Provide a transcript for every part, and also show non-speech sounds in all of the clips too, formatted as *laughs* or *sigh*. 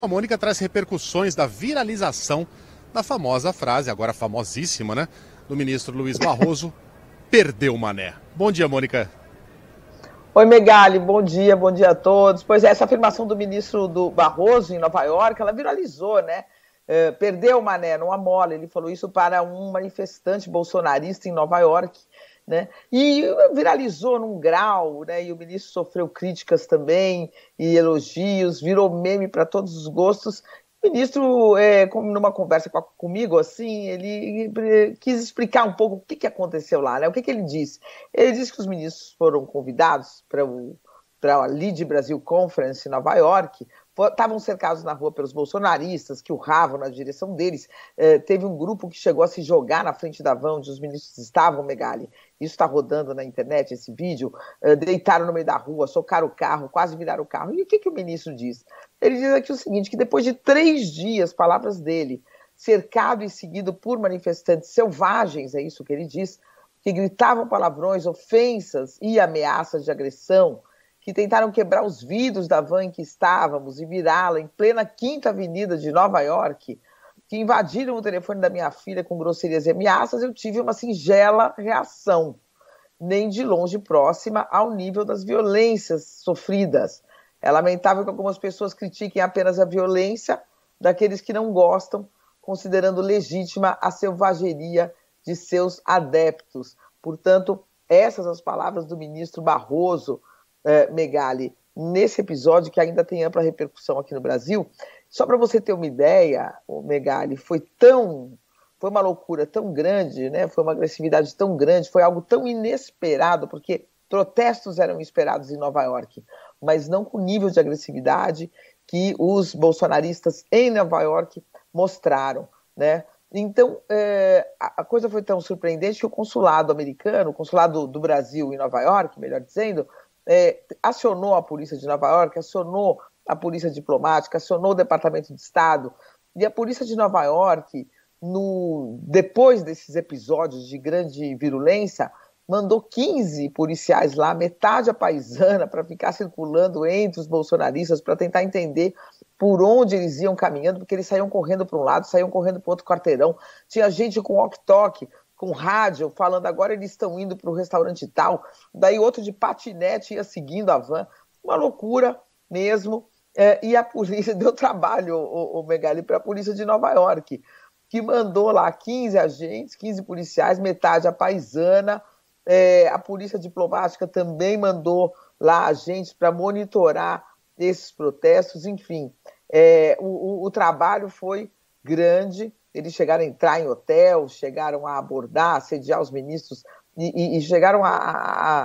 A Mônica traz repercussões da viralização da famosa frase, agora famosíssima, né? Do ministro Luiz Barroso, perdeu o mané. Bom dia, Mônica. Oi, Megali, bom dia, bom dia a todos. Pois é, essa afirmação do ministro do Barroso em Nova York, ela viralizou, né? É, perdeu o mané, não amola. Ele falou isso para um manifestante bolsonarista em Nova York né? E viralizou num grau, né? E o ministro sofreu críticas também e elogios, virou meme para todos os gostos. O ministro, é, numa conversa comigo, assim, ele quis explicar um pouco o que, que aconteceu lá, né? O que, que ele disse? Ele disse que os ministros foram convidados para o para a Lead Brasil Conference em Nova York estavam cercados na rua pelos bolsonaristas que urravam na direção deles. É, teve um grupo que chegou a se jogar na frente da van onde os ministros estavam, Megali. Isso está rodando na internet, esse vídeo. É, deitaram no meio da rua, socaram o carro, quase viraram o carro. E o que, que o ministro diz? Ele diz aqui o seguinte, que depois de três dias, palavras dele, cercado e seguido por manifestantes selvagens, é isso que ele diz, que gritavam palavrões, ofensas e ameaças de agressão, que tentaram quebrar os vidros da van em que estávamos e virá-la em plena Quinta Avenida de Nova York, que invadiram o telefone da minha filha com grosserias e ameaças, eu tive uma singela reação, nem de longe próxima ao nível das violências sofridas. É lamentável que algumas pessoas critiquem apenas a violência daqueles que não gostam, considerando legítima a selvageria de seus adeptos. Portanto, essas as palavras do ministro Barroso é, Megali nesse episódio, que ainda tem ampla repercussão aqui no Brasil. Só para você ter uma ideia, o Megali foi tão. Foi uma loucura tão grande, né? foi uma agressividade tão grande, foi algo tão inesperado, porque protestos eram esperados em Nova York, mas não com o nível de agressividade que os bolsonaristas em Nova York mostraram. Né? Então, é, a coisa foi tão surpreendente que o consulado americano, o consulado do Brasil em Nova York, melhor dizendo, é, acionou a polícia de Nova York, acionou a polícia diplomática, acionou o Departamento de Estado, e a polícia de Nova York, no, depois desses episódios de grande virulência, mandou 15 policiais lá, metade a paisana, para ficar circulando entre os bolsonaristas, para tentar entender por onde eles iam caminhando, porque eles saíam correndo para um lado, saíam correndo para outro quarteirão. Tinha gente com walk-talk com rádio, falando agora eles estão indo para o restaurante tal, daí outro de patinete ia seguindo a van, uma loucura mesmo. É, e a polícia *laughs* deu trabalho, o, o Megali, para a polícia de Nova York, que mandou lá 15 agentes, 15 policiais, metade a paisana. É, a polícia diplomática também mandou lá agentes para monitorar esses protestos, enfim. É, o, o, o trabalho foi grande eles chegaram a entrar em hotel, chegaram a abordar, assediar os ministros e, e, e chegaram a, a,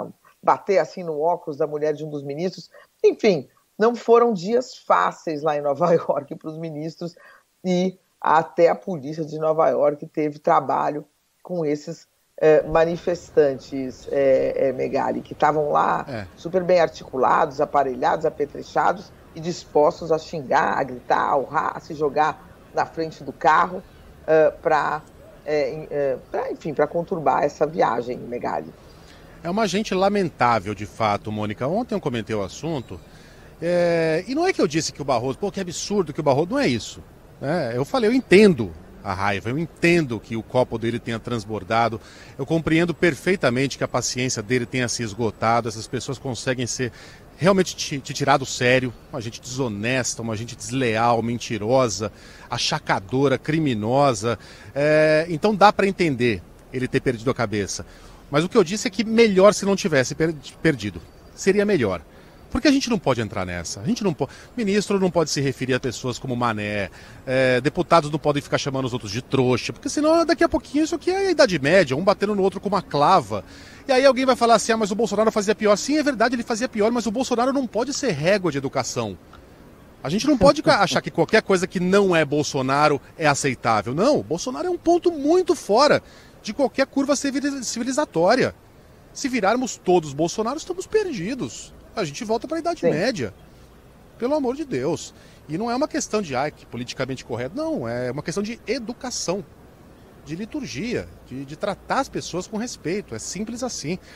a, bater assim no óculos da mulher de um dos ministros. Enfim, não foram dias fáceis lá em Nova *laughs* York para os ministros e até a polícia de Nova York teve trabalho com esses é, manifestantes, é, é, Megali, que estavam lá é. super bem articulados, aparelhados, apetrechados e dispostos a xingar, a gritar, a urrar, a se jogar na frente do carro uh, para, é, enfim, para conturbar essa viagem, Megali. É uma gente lamentável, de fato, Mônica. Ontem eu comentei o assunto. É... E não é que eu disse que o Barroso, pô, que absurdo que o Barroso. Não é isso. É, eu falei, eu entendo a raiva, eu entendo que o copo dele tenha transbordado, eu compreendo perfeitamente que a paciência dele tenha se esgotado, essas pessoas conseguem ser realmente te, te tirar do sério, uma gente desonesta, uma gente desleal, mentirosa, achacadora, criminosa. É, então dá para entender ele ter perdido a cabeça. Mas o que eu disse é que melhor se não tivesse per perdido. Seria melhor. Porque a gente não pode entrar nessa. A gente não pode. Ministro não pode se referir a pessoas como mané. É, deputados não podem ficar chamando os outros de trouxa. Porque senão daqui a pouquinho isso aqui é a Idade Média, um batendo no outro com uma clava. E aí alguém vai falar assim: ah, mas o Bolsonaro fazia pior. Sim, é verdade, ele fazia pior, mas o Bolsonaro não pode ser régua de educação. A gente não pode achar que qualquer coisa que não é Bolsonaro é aceitável. Não, Bolsonaro é um ponto muito fora de qualquer curva civilizatória. Se virarmos todos Bolsonaro, estamos perdidos a gente volta para a Idade Sim. Média. Pelo amor de Deus. E não é uma questão de ah, que politicamente correto, não, é uma questão de educação, de liturgia, de, de tratar as pessoas com respeito. É simples assim.